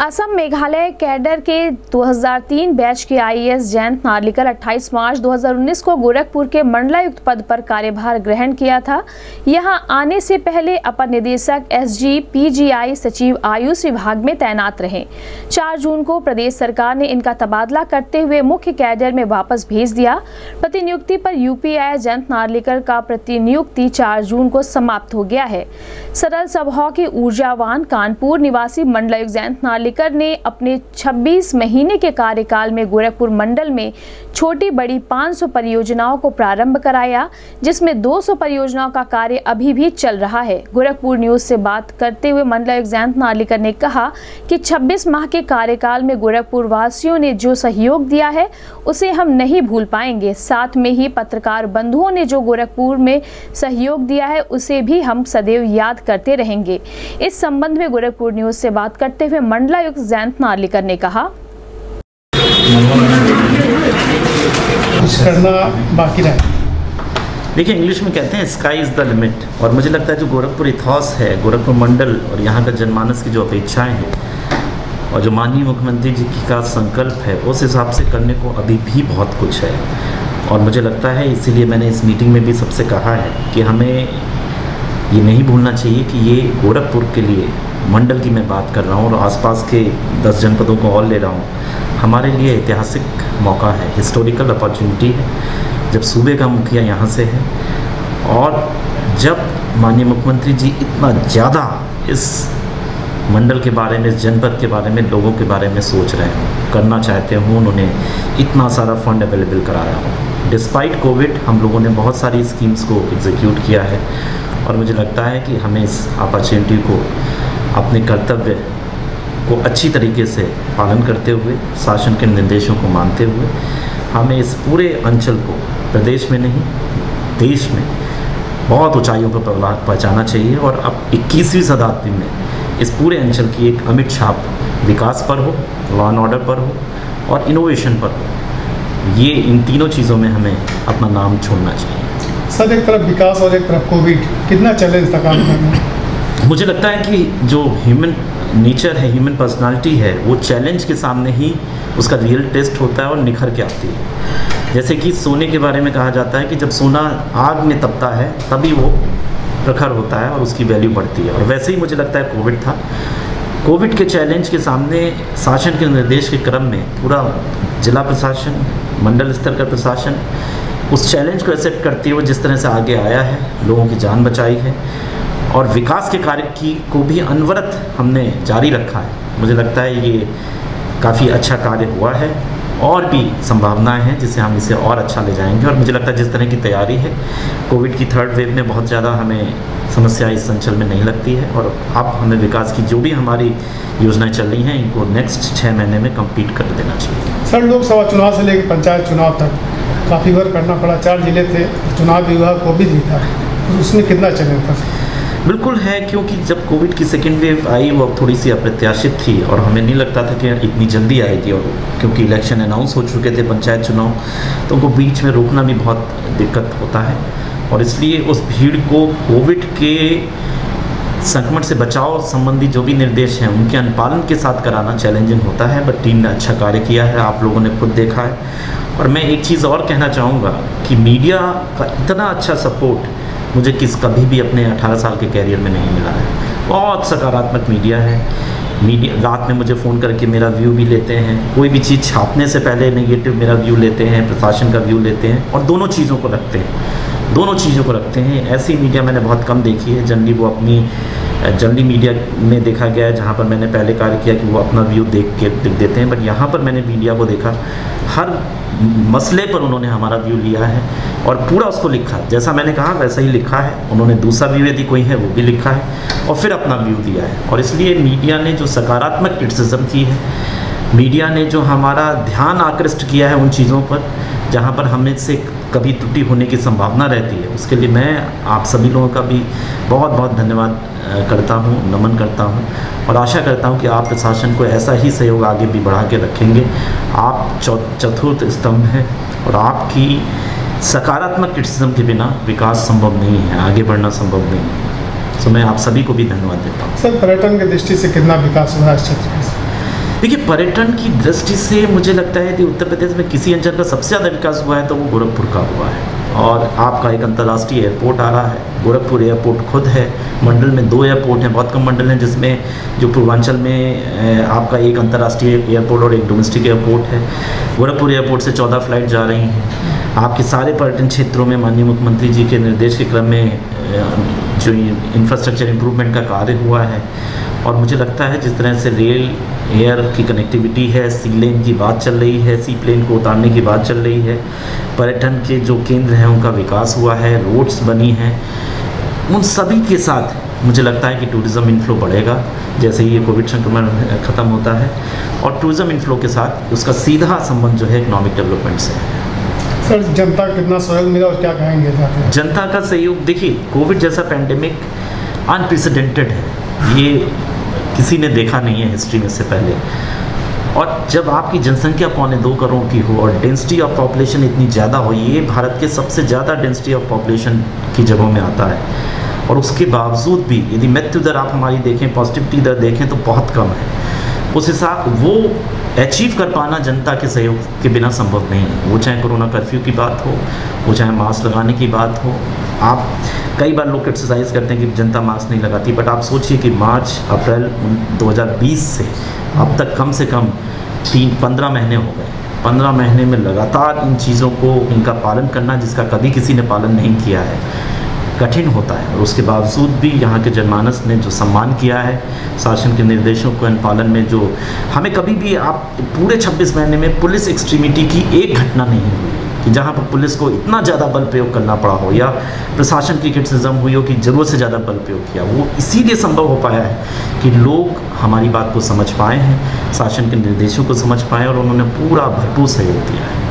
Assam Meghalaya cadre के 2003 batch के IAS Jayant Narlikar 28 मार्च 2019 को गोरखपुर के मंडलायुक्त पद पर कार्यभार ग्रहण किया था। यहाँ आने से पहले अपर निदेशक एसजी पीजीआई सचिव आयुष विभाग में तैनात रहे। 4 जून को प्रदेश सरकार ने इनका तबादला करते हुए मुख्य कैडर में वापस भेज दिया। प्रतिनियुक्ति पर यूपी आए जयंत नार्लिकर का प्रतिनियुक्ति चार जून को समाप्त हो गया है। सरल स्वभाव के ऊर्जावान कानपुर निवासी मंडलायुक्त जयंत नार्लिकर नार्लिकर ने अपने 26 महीने के कार्यकाल में गोरखपुर मंडल में छोटी बड़ी 500 परियोजनाओं को प्रारंभ कराया, जिसमें 200 परियोजनाओं का कार्य अभी भी चल रहा है। गोरखपुर न्यूज़ से बात करते हुए मंडलायुक्त जयंत नार्लिकर ने कहा कि 26 माह के कार्यकाल में गोरखपुर वासियों ने जो सहयोग दिया है, उसे हम नहीं भूल पाएँगे। साथ में ही पत्रकार बंधुओं ने जो गोरखपुर में सहयोग दिया है, उसे भी हम सदैव याद करते रहेंगे। इस संबंध में गोरखपुर न्यूज़ से बात करते हुए मंडलायुक्त जयंत नार्लिकर ने कहा। कुछ करना बाकी रहा। देखिए इंग्लिश में कहते हैं स्काई इज़ द लिमिट और मुझे लगता है जो गोरखपुर इथॉस है गोरखपुर मंडल और यहाँ का जनमानस की जो अपेक्षाएँ हैं और जो माननीय मुख्यमंत्री जी की का संकल्प है उस हिसाब से करने को अभी भी बहुत कुछ है। और मुझे लगता है इसीलिए मैंने इस मीटिंग में भी सबसे कहा है कि हमें ये नहीं भूलना चाहिए कि ये गोरखपुर के लिए मंडल की मैं बात कर रहा हूँ और आसपास के दस जनपदों को और ले रहा हूँ। हमारे लिए ऐतिहासिक मौका है हिस्टोरिकल अपॉर्चुनिटी है। जब सूबे का मुखिया यहाँ से है और जब माननीय मुख्यमंत्री जी इतना ज़्यादा इस मंडल के बारे में जनपद के बारे में, लोगों के बारे में सोच रहे हों, करना चाहते हों, उन्होंने इतना सारा फंड अवेलेबल कराया हो। डिस्पाइट कोविड हम लोगों ने बहुत सारी स्कीम्स को एग्जीक्यूट किया है और मुझे लगता है कि हमें इस अपॉर्चुनिटी को अपने कर्तव्य को अच्छी तरीके से पालन करते हुए, शासन के निर्देशों को मानते हुए, हमें इस पूरे अंचल को, प्रदेश में नहीं, देश में बहुत ऊंचाइयों पर पहुँचाना चाहिए और अब 21वीं शताब्दी में इस पूरे अंचल की एक अमिट छाप विकास पर हो लॉ एंड ऑर्डर पर हो और इनोवेशन पर हो, ये इन तीनों चीज़ों में हमें अपना नाम छोड़ना चाहिए। सर, एक तरफ़ विकास और एक तरफ़ कोविड कितना चैलेंज था काम करना मुझे लगता है कि जो ह्यूमन नेचर है ह्यूमन पर्सनालिटी है, वो चैलेंज के सामने ही उसका रियल टेस्ट होता है और निखर के आती है। जैसे कि सोने के बारे में कहा जाता है कि जब सोना आग में तपता है, तभी वो प्रखर होता है और उसकी वैल्यू बढ़ती है। और वैसे ही मुझे लगता है कोविड था। कोविड के चैलेंज के सामने शासन के निर्देश के क्रम में पूरा जिला प्रशासन, मंडल स्तर का प्रशासन उस चैलेंज को एक्सेप्ट करते हुए जिस तरह से आगे आया है, लोगों की जान बचाई है। और विकास के कार्य की, को भी अनवरत हमने जारी रखा है। मुझे लगता है ये काफ़ी अच्छा कार्य हुआ है और भी संभावनाएँ हैं जिसे हम इसे और अच्छा ले जाएँगे। और मुझे लगता है जिस तरह की तैयारी है, कोविड की थर्ड वेव में बहुत ज़्यादा हमें समस्या इस संचल में नहीं लगती है और अब हमें विकास की जो भी हमारी योजनाएँ चल रही हैं, इनको नेक्स्ट छः महीने में कंप्लीट कर देना चाहिए। सर, लोकसभा चुनाव से लेकर पंचायत चुनाव तक काफ़ी बार करना पड़ा। चार ज़िले थे, चुनाव विभाग को भी था उसमें कितना चैलेंज था? बिल्कुल है, क्योंकि जब कोविड की सेकेंड वेव आई, वो अब थोड़ी सी अप्रत्याशित थी और हमें नहीं लगता था कि इतनी जल्दी आएगी और क्योंकि इलेक्शन अनाउंस हो चुके थे, पंचायत चुनाव तो उनको बीच में रोकना भी बहुत दिक्कत होता है। और इसलिए उस भीड़ को कोविड के संक्रमण से बचाव संबंधी जो भी निर्देश हैं, उनके अनुपालन के साथ कराना चैलेंजिंग होता है बट टीम ने अच्छा कार्य किया है, आप लोगों ने खुद देखा है। और मैं एक चीज़ और कहना चाहूँगा कि मीडिया का इतना अच्छा सपोर्ट मुझे किस कभी भी अपने 18 साल के कैरियर में नहीं मिला है। बहुत सकारात्मक मीडिया है। मीडिया रात में मुझे फ़ोन करके मेरा व्यू भी लेते हैं। कोई भी चीज़ छापने से पहले नेगेटिव मेरा व्यू लेते हैं, प्रशासन का व्यू लेते हैं और दोनों चीज़ों को रखते हैं। दोनों चीज़ों को रखते हैं। ऐसी मीडिया मैंने बहुत कम देखी है, जनरली वो अपनी जनरली मीडिया में देखा गया है, जहाँ पर मैंने पहले कार्य किया कि वो अपना व्यू देख के लिख देते हैं। बट यहाँ पर मैंने मीडिया को देखा, हर मसले पर उन्होंने हमारा व्यू लिया है और पूरा उसको लिखा। जैसा मैंने कहा, वैसा ही लिखा है। उन्होंने दूसरा व्यू यदि कोई है, वो भी लिखा है और फिर अपना व्यू दिया है। और इसलिए मीडिया ने जो सकारात्मक क्रिटिसिज्म की है, मीडिया ने जो हमारा ध्यान आकृष्ट किया है उन चीज़ों पर जहाँ पर हमें से कभी त्रुटि होने की संभावना रहती है, उसके लिए मैं आप सभी लोगों का भी बहुत बहुत धन्यवाद करता हूँ, नमन करता हूँ और आशा करता हूँ कि आप प्रशासन को ऐसा ही सहयोग आगे भी बढ़ा के रखेंगे। आप चतुर्थ स्तंभ हैं और आपकी सकारात्मक क्रिटिसिज्म के बिना विकास संभव नहीं है, आगे बढ़ना संभव नहीं है। तो मैं आप सभी को भी धन्यवाद देता हूँ। सर, पर्यटन की दृष्टि से कितना विकास हुआ है इस क्षेत्र में? देखिए, पर्यटन की दृष्टि से मुझे लगता है कि उत्तर प्रदेश में किसी अंचल का सबसे ज़्यादा विकास हुआ है तो वो गोरखपुर का हुआ है। और आपका एक अंतर्राष्ट्रीय एयरपोर्ट आ रहा है। गोरखपुर एयरपोर्ट खुद है। मंडल में दो एयरपोर्ट हैं, बहुत कम मंडल हैं, जिसमें जो पूर्वांचल में आपका एक अंतर्राष्ट्रीय एयरपोर्ट और एक डोमेस्टिक एयरपोर्ट है। गोरखपुर एयरपोर्ट से चौदह फ़्लाइट जा रही हैं। आपके सारे पर्यटन क्षेत्रों में माननीय मुख्यमंत्री जी के निर्देश के क्रम में जो इंफ्रास्ट्रक्चर इम्प्रूवमेंट का कार्य हुआ है। और मुझे लगता है जिस तरह से रेल एयर की कनेक्टिविटी है सी लेन की बात चल रही है सी प्लेन को उतारने की बात चल रही है, पर्यटन के जो केंद्र हैं, उनका विकास हुआ है रोड्स बनी हैं, उन सभी के साथ मुझे लगता है कि टूरिज़्म इनफ्लो बढ़ेगा, जैसे ही ये कोविड संक्रमण ख़त्म होता है। और टूरिज़्म इनफ्लो के साथ उसका सीधा संबंध जो है इकोनॉमिक डेवलपमेंट से है। सर जनता कितना सहयोग मिला और क्या कहेंगे जनता का सहयोग, देखिए, कोविड जैसा पैंडेमिक अनप्रेसिडेंटेड है। ये किसी ने देखा नहीं है हिस्ट्री में से पहले। और जब आपकी जनसंख्या पौने दो करोड़ की हो और डेंसिटी ऑफ़ पॉपुलेशन इतनी ज़्यादा हो, ये भारत के सबसे ज़्यादा डेंसिटी ऑफ़ पॉपुलेशन की जगहों में आता है। और उसके बावजूद भी, यदि मृत्यु दर आप हमारी देखें पॉजिटिविटी दर देखें तो बहुत कम है। उस हिसाब वो अचीव कर पाना जनता के सहयोग के बिना संभव नहीं है। वो चाहे कोरोना कर्फ्यू की बात हो, वो चाहे मास्क लगाने की बात हो, आप कई बार लोग क्रिटिसाइज़ करते हैं कि जनता मास्क नहीं लगाती बट आप सोचिए कि मार्च, अप्रैल 2020 से अब तक कम से कम तीन, पंद्रह महीने हो गए। पंद्रह महीने में लगातार इन चीज़ों को इनका पालन करना जिसका कभी किसी ने पालन नहीं किया है। कठिन होता है। और उसके बावजूद भी यहाँ के जनमानस ने जो सम्मान किया है, शासन के निर्देशों को अनुपालन में जो हमें कभी भी आप पूरे 26 महीने में पुलिस एक्सट्रीमिटी की एक घटना नहीं हुई, कि जहाँ पर पुलिस को इतना ज़्यादा बल प्रयोग करना पड़ा हो या प्रशासन की क्रिटिसिज्म हुई हो कि ज़रूरत से ज़्यादा बल प्रयोग किया वो इसीलिए संभव हो पाया है कि लोग हमारी बात को समझ पाए हैं, शासन के निर्देशों को समझ पाए और उन्होंने पूरा भरपूर सहयोग दिया है।